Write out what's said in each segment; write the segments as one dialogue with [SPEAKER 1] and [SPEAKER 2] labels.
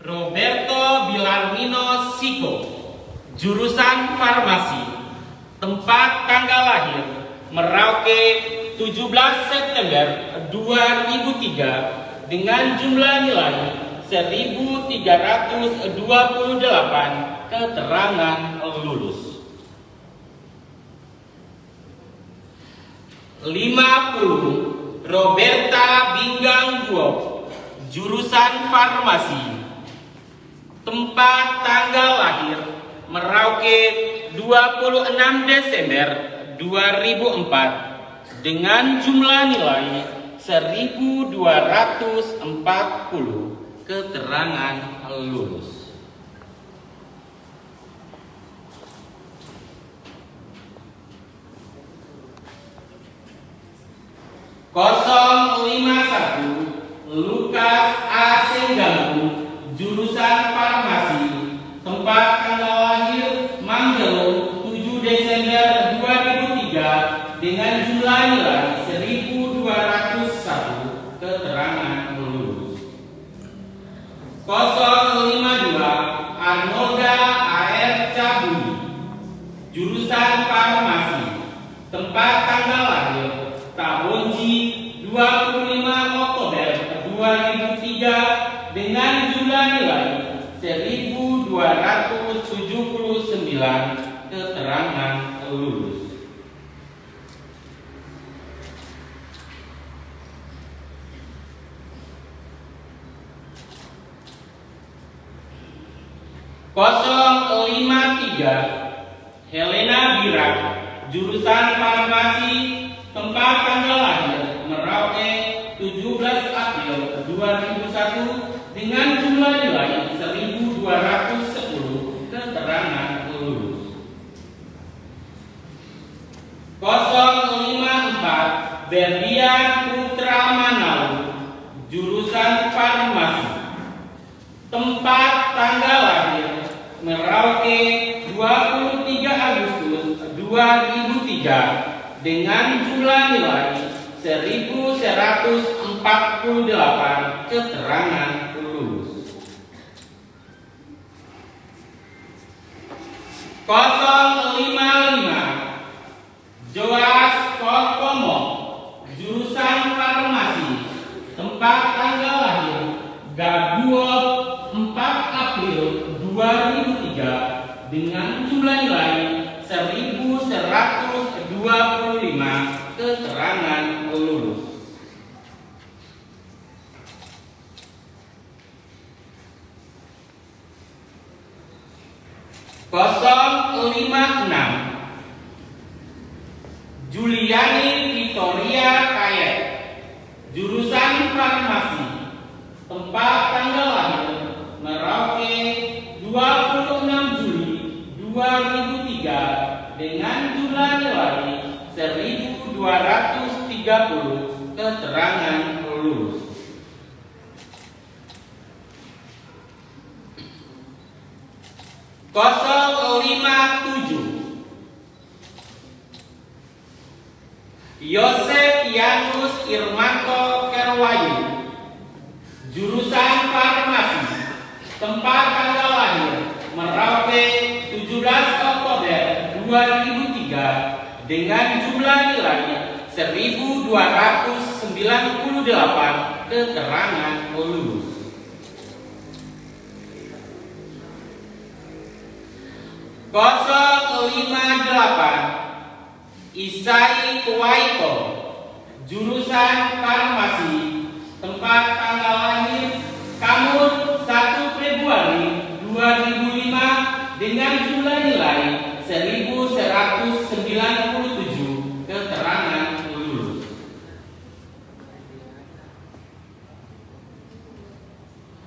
[SPEAKER 1] Roberto Bilarmino Siko, jurusan Farmasi, tempat tanggal lahir Merauke 17 September 2003 dengan jumlah nilai 1328 keterangan lulus. 50 Roberta Binggang Guok, jurusan Farmasi, tempat tanggal lahir Merauke 26 Desember 2004 dengan jumlah nilai 1240 keterangan lulus. Kosong lima satu Lukas A. Senggalu jurusan farmasi tempat tanggal lahir Manggelo 7 Desember 2003 dengan jumlah nilai 1201 keterangan lulus 052 Arnolda AR Cabuni jurusan farmasi tempat tanggal lahir Tabonji 25 Oktober 2003 dengan jumlah nilai 1279 keterangan lulus. Kosong lima tiga. Helena Bira jurusan farmasi tempat tanggal lahir Merauke 17 April 2001 dengan jumlah nilai 1210 keterangan lulus. 054 Berdian Putra Manau jurusan farmasi tempat tanggal lahir Merauke 23 Agustus 2003 dengan jumlah nilai 1148 keterangan lulus. 055 Joas Kokomo jurusan farmasi tempat tanggal lahir Gaguo 4 April 2003 dengan jumlah nilai 1125 keterangan lulus. Kosong lima enam Juliani Victoria Kayet jurusan farmasi tempat tanggal Merauke 26 Juli 2003 dengan jumlah nilai 1230 keterangan lulus. Kosong lima tujuh Yosef Yanus Irmanto Kerwayu jurusan farmasi tempat tanggal lahir Merauke 17 Oktober 2003 dengan jumlah nilai 1298 keterangan lulus. Kosong lima delapan Isai Kuwaito jurusan farmasi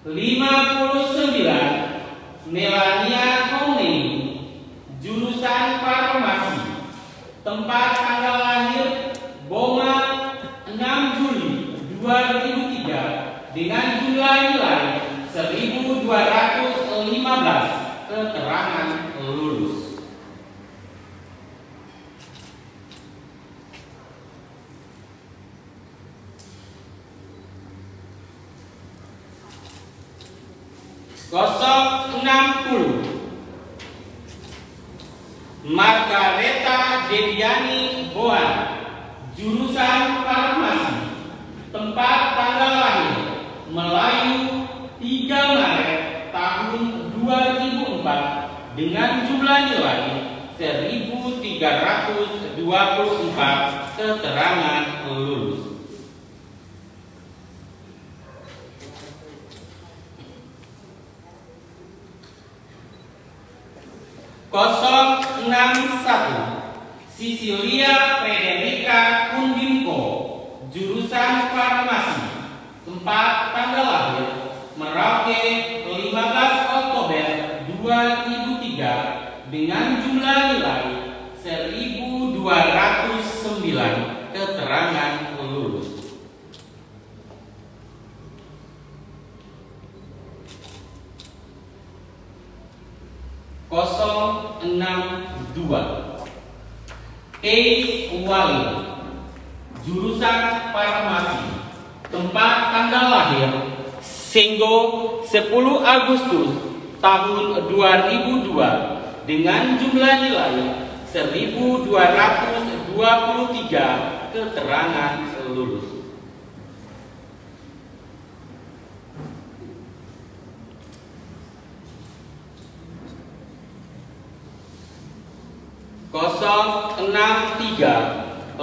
[SPEAKER 1] 59 Melania Kone jurusan farmasi tempat tanggal lahir Boma 6 Juli 2003 dengan jumlah nilai 1215 keterangan lulus. Margareta Deviani Boan Jurusan Farmasi Tempat tanggal lahir Melayu 3 Maret tahun 2004 dengan jumlah nilai 1324 keterangan lulus. Kosong enam satu. Sisilia Frederica Kundimko jurusan farmasi tempat tanggal lahir Merauke 15 Oktober 2003 dengan jumlah nilai 1209 keterangan lulus. kosong enam dua Wali jurusan farmasi tempat tanggal lahir Senggo 10 Agustus tahun 2002 dengan jumlah nilai 1223 keterangan lulus. kosong enam tiga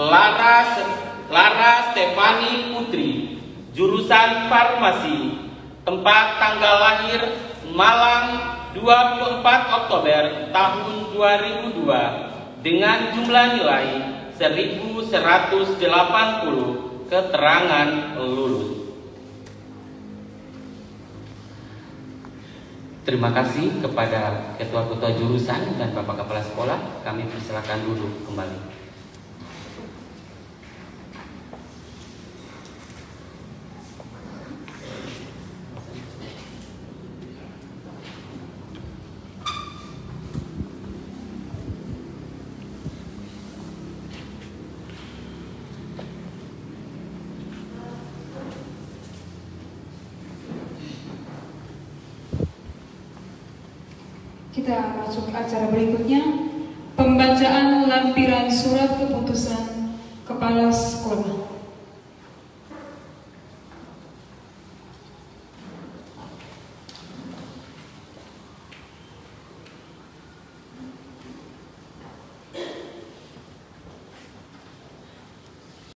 [SPEAKER 1] Lara Lara Stefani Putri jurusan farmasi tempat tanggal lahir Malang 24 Oktober tahun 2002 dengan jumlah nilai 1180 keterangan lulus. Terima kasih kepada ketua-ketua jurusan dan bapak kepala sekolah. Kami persilakan duduk kembali.
[SPEAKER 2] Kita masuk ke acara berikutnya. Pembacaan lampiran surat keputusan Kepala Sekolah